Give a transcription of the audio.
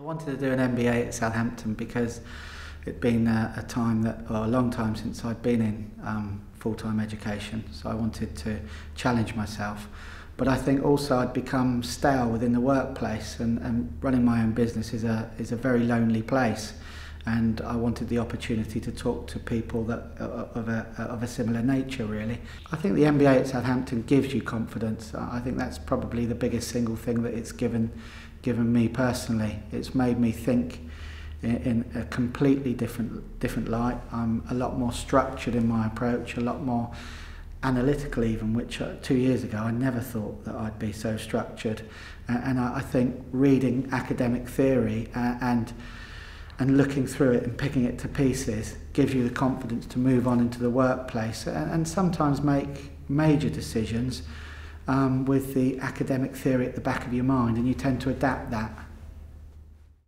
I wanted to do an MBA at Southampton because it'd been a, a time that, or a long time since I'd been in um, full-time education. So I wanted to challenge myself. But I think also I'd become stale within the workplace and, and running my own business is a, is a very lonely place and I wanted the opportunity to talk to people that of a, of a similar nature really. I think the MBA at Southampton gives you confidence. I think that's probably the biggest single thing that it's given given me personally. It's made me think in, a completely different different light. I'm a lot more structured in my approach, a lot more analytical even, which uh, two years ago I never thought that I'd be so structured. Uh, and I, I think reading academic theory uh, and and looking through it and picking it to pieces gives you the confidence to move on into the workplace and, and sometimes make major decisions um, with the academic theory at the back of your mind and you tend to adapt that